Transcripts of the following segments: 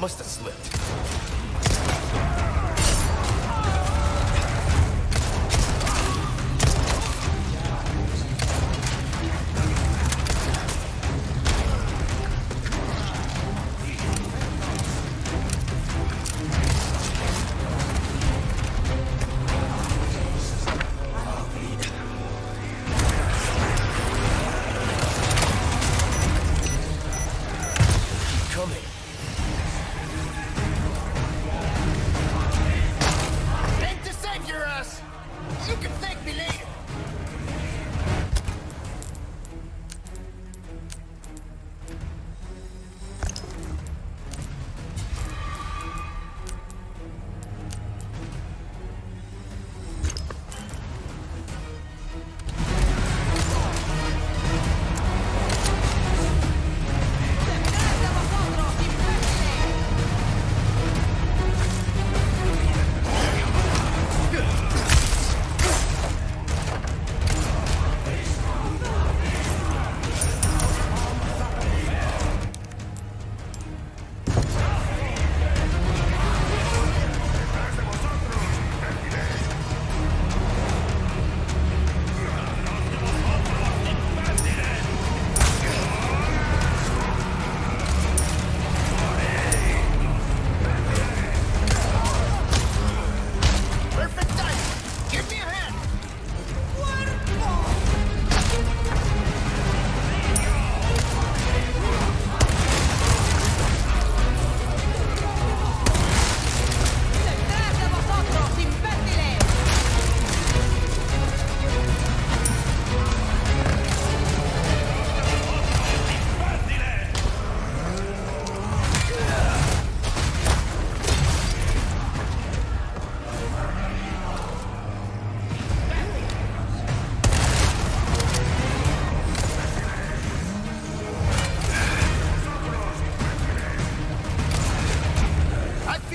Must have slipped.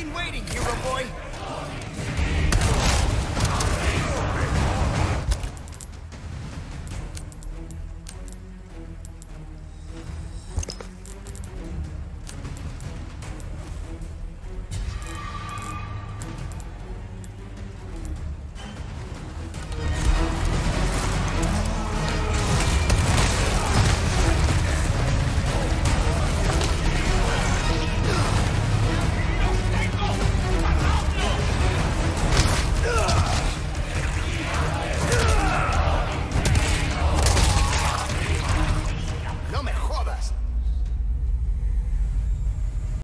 been waiting, hero boy.